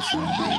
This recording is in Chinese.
是累。